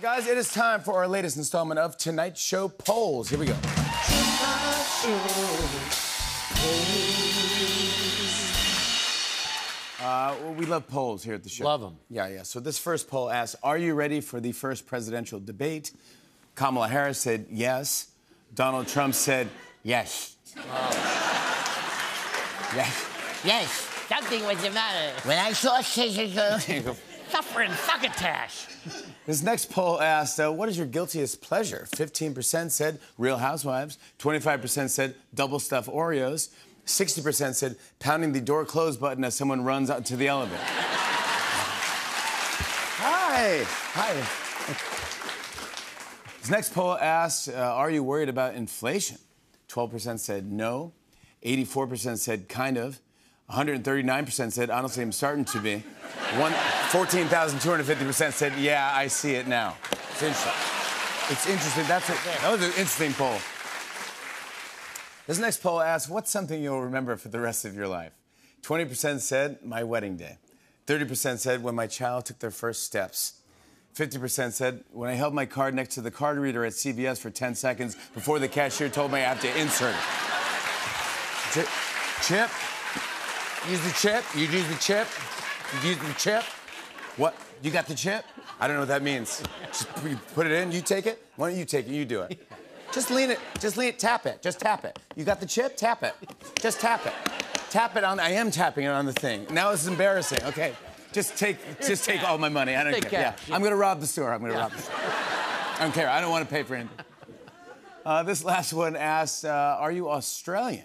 Guys, it is time for our latest installment of Tonight Show polls. Here we go. Uh, well, we love polls here at the show. Love them. Yeah, yeah. So this first poll asks, "Are you ready for the first presidential debate?" Kamala Harris said yes. Donald Trump said yes. Yes. Yes, something was the matter. When I saw Caesar Suffering succotash. This next poll asked, uh, "What is your guiltiest pleasure?" 15% said Real Housewives. 25% said double stuffed Oreos. 60% said pounding the door close button as someone runs out to the elevator. Hi. Hi. This next poll asked, uh, "Are you worried about inflation?" 12% said no. 84% said kind of. 139% said, honestly, I'm starting to be. One, 14,250% said, yeah, I see it now. It's interesting. It's interesting. That's a, that was an interesting poll. This next poll asks, what's something you'll remember for the rest of your life? 20% said, my wedding day. 30% said, when my child took their first steps. 50% said, when I held my card next to the card reader at CVS for 10 seconds before the cashier told me I have to insert it. Chip. Chip. Use the chip. You use the chip. You the chip. What? You got the chip? I don't know what that means. Just put it in. You take it. Why don't you take it? You do it. Just lean it. Just lean it. Tap it. Just tap it. You got the chip? Tap it. Just tap it. Tap it on. I am tapping it on the thing. Now this is embarrassing. Okay. Just take. Just take all my money. I don't Take care. cash. Yeah. I'm gonna rob the store. I'm gonna rob the store. I don't care. I don't want to pay for anything. Uh, this last one asks, uh, "Are you Australian?"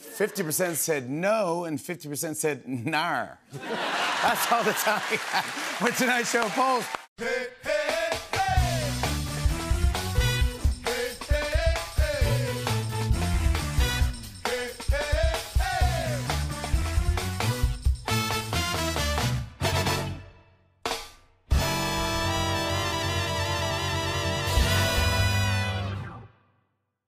50% said no, and 50% said nar. That's all the time we have with tonight's show polls. Hey, hey.